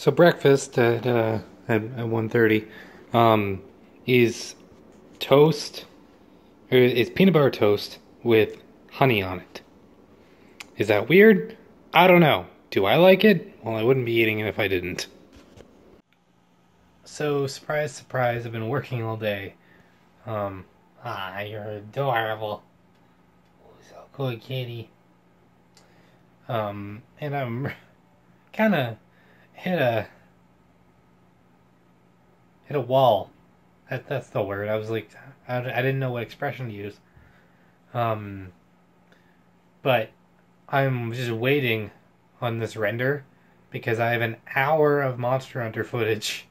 So breakfast at uh, at, at 1.30 um, is toast. Or it's peanut butter toast with honey on it. Is that weird? I don't know. Do I like it? Well, I wouldn't be eating it if I didn't. So surprise, surprise! I've been working all day. Um, ah, you're adorable. So good, kitty. Um, and I'm kind of hit a hit a wall. That that's the word. I was like, I, I didn't know what expression to use. Um, but I'm just waiting on this render because I have an hour of Monster Hunter footage,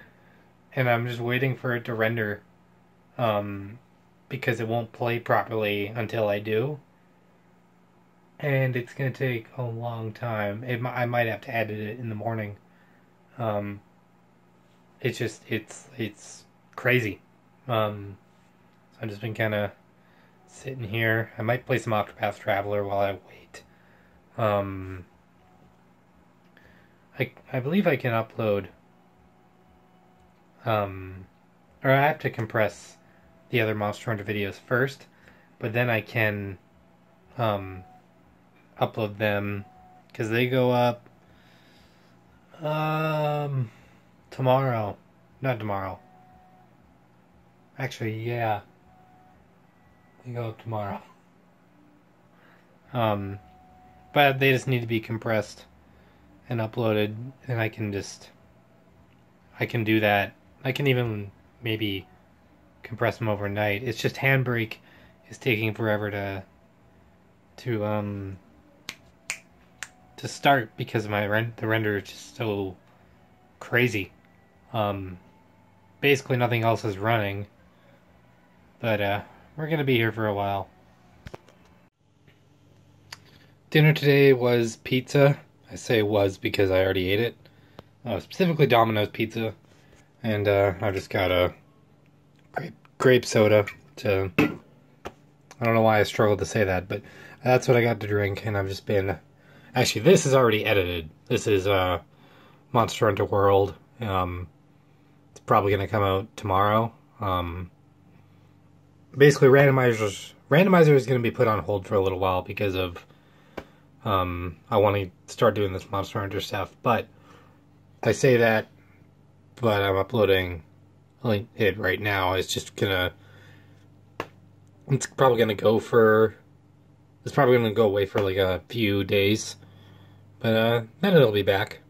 and I'm just waiting for it to render. Um, because it won't play properly until I do and it's gonna take a long time. It, I might have to edit it in the morning. Um, it's just it's it's crazy. Um, so I've just been kind of sitting here. I might play some Octopath Traveler while I wait. Um, I I believe I can upload. Um, or I have to compress the other Monster Hunter videos first, but then I can um upload them because they go up um tomorrow. Not tomorrow. Actually yeah. They go up tomorrow. Um but they just need to be compressed and uploaded and I can just I can do that. I can even maybe compress them overnight. It's just Handbrake is taking forever to to um to start because my rent the render is just so crazy. Um, basically nothing else is running, but uh, we're gonna be here for a while. Dinner today was pizza. I say was because I already ate it. Uh, specifically Domino's pizza, and uh, I just got a grape, grape soda to. I don't know why I struggled to say that, but that's what I got to drink, and I've just been Actually, this is already edited. This is uh, Monster Hunter World. Um, it's probably going to come out tomorrow. Um, basically, randomizers randomizer is going to be put on hold for a little while because of um, I want to start doing this Monster Hunter stuff. But I say that, but I'm uploading it right now. It's just gonna. It's probably gonna go for. It's probably gonna go away for like a few days. But uh, then it'll be back.